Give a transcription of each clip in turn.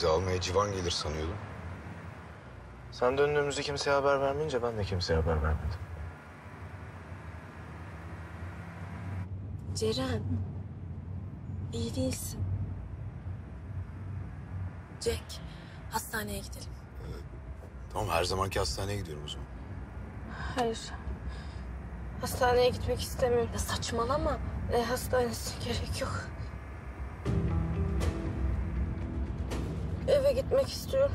Sizi almaya civan gelir sanıyordum. Sen döndüğümüzü kimseye haber vermeyince ben de kimseye haber vermedim. Ceren. iyi değilsin. Jack, hastaneye gidelim. Tamam her zamanki hastaneye gidiyorum o zaman. Hayır. Hastaneye gitmek istemiyorum. Ya saçmalama. Ne hastanesi gerek yok. Eve gitmek istiyorum.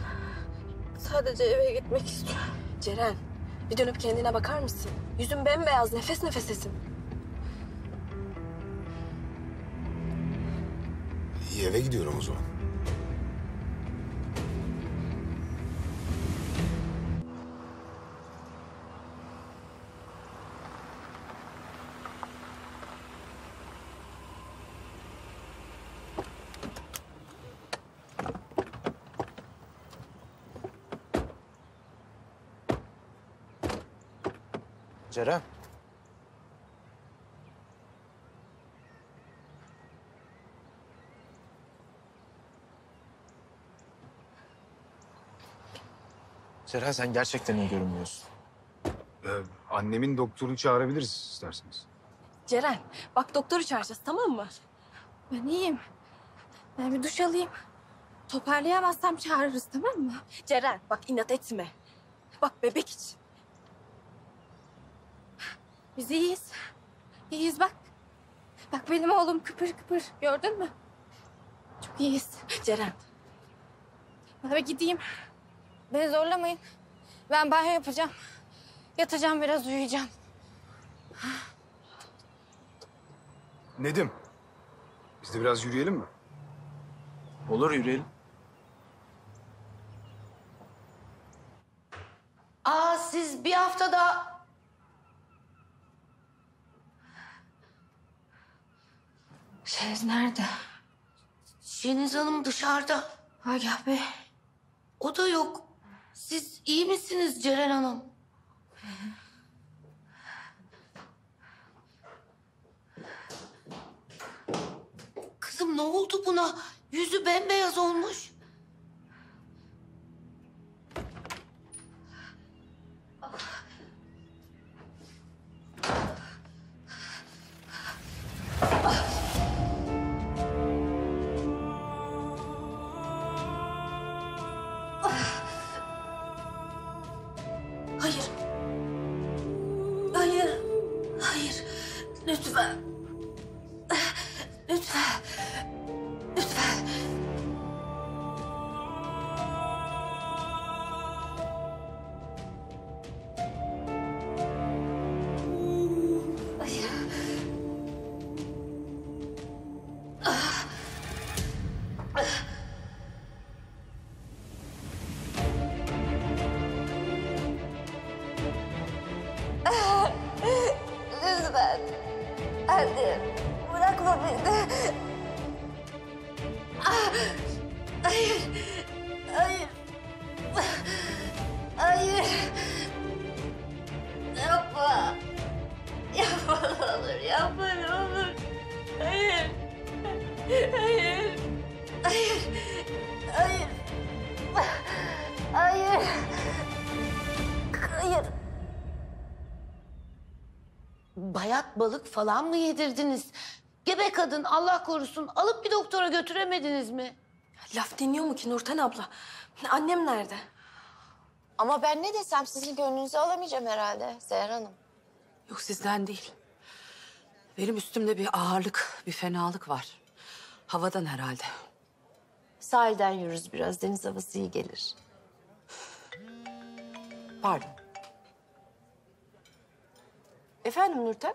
Sadece eve gitmek istiyorum. Ceren, bir dönüp kendine bakar mısın? Yüzün bembeyaz, nefes nefesesin. İyi eve gidiyorum o zaman. Ceren. Ceren sen gerçekten iyi görünmüyorsun. Ee, annemin doktorunu çağırabiliriz isterseniz. Ceren, bak doktoru çağıracağız tamam mı? Ben iyiyim. Ben bir duş alayım. Toparlayamazsam çağırırız tamam mı? Ceren bak inat etme. Bak bebek için. Biz iyiyiz. İyiyiz bak. Bak benim oğlum kıpır kıpır. Gördün mü? Çok iyiyiz. Ceren. Ben bir gideyim. Beni zorlamayın. Ben banyo yapacağım. Yatacağım biraz uyuyacağım. Nedim. Biz de biraz yürüyelim mi? Olur yürüyelim. Aa siz bir haftada... Şeniz nerede? Şeniz Hanım dışarıda. Agah Bey. O da yok. Siz iyi misiniz Ceren Hanım? Kızım ne oldu buna? Yüzü bembeyaz olmuş. 六饭哎刘翠刘不行啊哎呀哎で村子がで Bayat balık falan mı yedirdiniz? Gebe kadın Allah korusun alıp bir doktora götüremediniz mi? Laf dinliyor mu ki Nurten abla? Annem nerede? Ama ben ne desem sizin gönlünüzü alamayacağım herhalde Seher Hanım. Yok sizden değil. Benim üstümde bir ağırlık, bir fenalık var. Havadan herhalde. Sahilden yürürüz biraz deniz havası iyi gelir. Pardon. Efendim Nurten?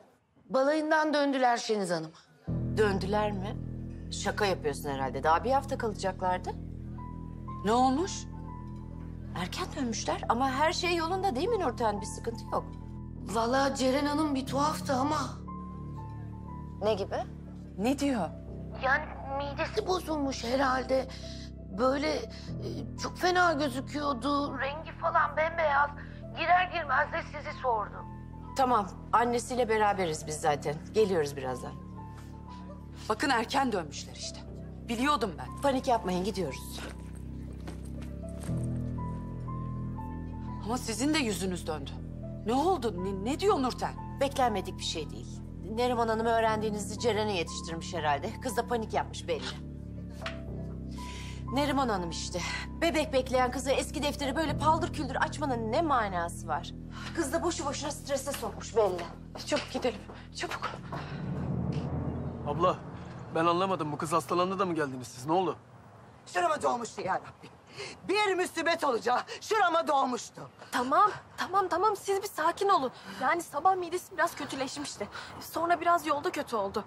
Balayından döndüler Şeniz Hanım. Döndüler mi? Şaka yapıyorsun herhalde. Daha bir hafta kalacaklardı. Ne olmuş? Erken dönmüşler ama her şey yolunda değil mi Nurten? Bir sıkıntı yok. Vallahi Ceren Hanım bir tuhaftı ama. Ne gibi? Ne diyor? Yani midesi bozulmuş herhalde. Böyle e, çok fena gözüküyordu. Rengi falan bembeyaz. Girer girmez de sizi sordu. Tamam, annesiyle beraberiz biz zaten. Geliyoruz birazdan. Bakın erken dönmüşler işte. Biliyordum ben. Panik yapmayın, gidiyoruz. Ama sizin de yüzünüz döndü. Ne oldu? Ne, ne diyor Nurten? Beklenmedik bir şey değil. Neriman Hanım öğrendiğinizi Ceren'e yetiştirmiş herhalde. Kız da panik yapmış belli. Neriman Hanım işte. Bebek bekleyen kızı eski defteri böyle paldır küldür açmanın ne manası var? Kız da boşu boşuna strese sokmuş belli. Çabuk gidelim. Çabuk. Abla ben anlamadım bu kız hastalandı da mı geldiniz siz ne oldu? Şurama doğmuştu ya Rabbim. Bir musibet olacağı şurama doğmuştu. Tamam, tamam, tamam. Siz bir sakin olun. Yani sabah midesi biraz kötüleşmişti. Sonra biraz yolda kötü oldu.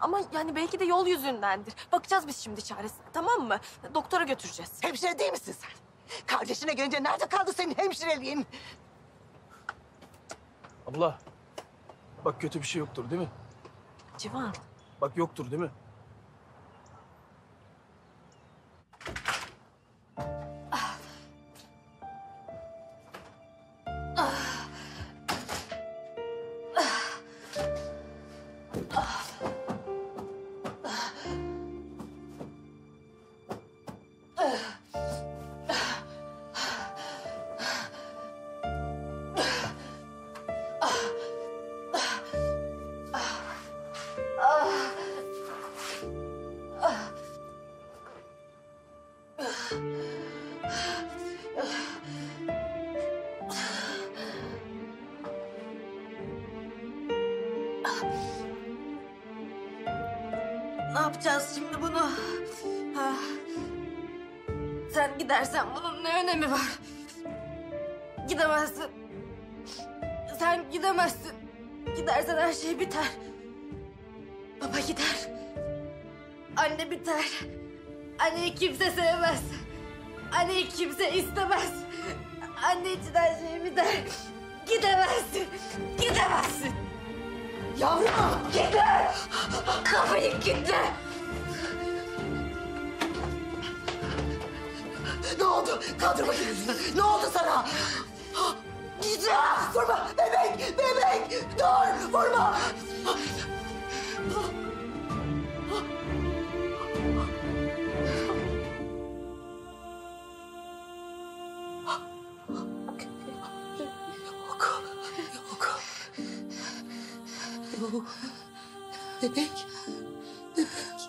Ama yani belki de yol yüzündendir. Bakacağız biz şimdi çaresine, tamam mı? Doktora götüreceğiz. Hemşire değil misin sen? Kardeşine gelince nerede kaldı senin hemşireliğin? Abla bak kötü bir şey yoktur değil mi? Civan. Bak yoktur değil mi? Ne yapacağız şimdi bunu? Ha. Sen gidersen bunun ne önemi var? Gidemezsin. Sen gidemezsin. Gidersen her şey biter. Baba gider. Anne biter. Anneyi kimse sevmez. Anneyi kimse istemez. Anne için her şey biter. Gidemezsin. Gidemezsin. Yavrum! Gider. Kapıyı kilitle. Ne oldu? Kaldır bakayım. Ne oldu sana? Gideceğim. Vurma bebek, bebek. Dur, vurma. Yok, yok. Yok. Bebek. Bebek.